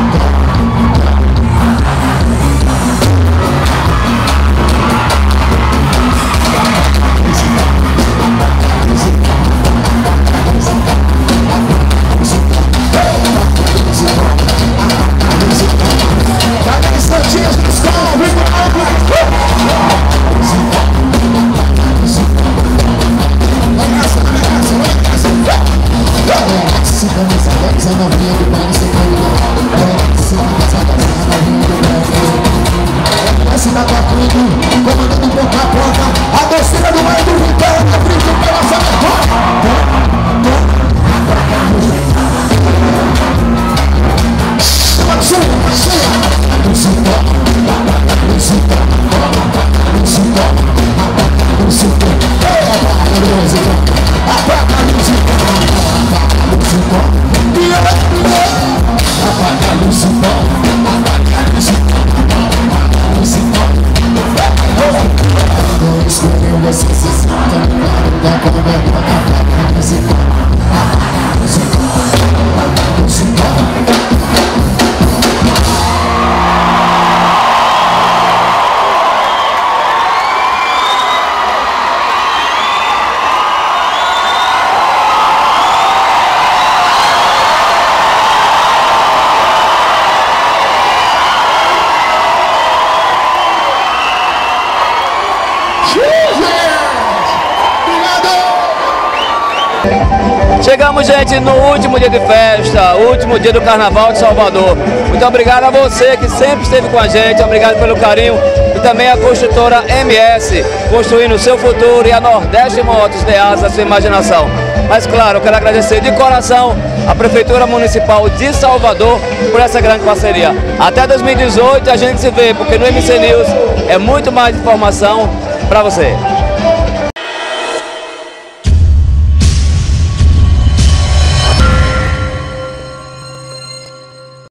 Último dia de festa, último dia do Carnaval de Salvador. Muito obrigado a você que sempre esteve com a gente, obrigado pelo carinho e também a construtora MS, construindo o seu futuro e a Nordeste Motos de asa a sua imaginação. Mas claro, quero agradecer de coração a Prefeitura Municipal de Salvador por essa grande parceria. Até 2018 a gente se vê, porque no MC News é muito mais informação para você.